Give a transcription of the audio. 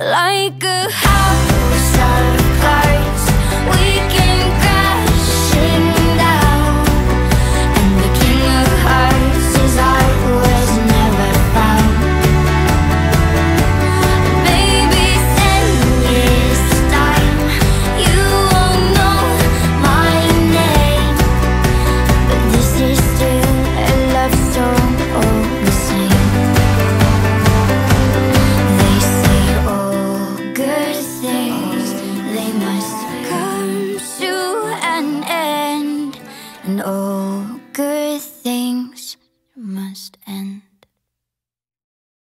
like a house Things must end.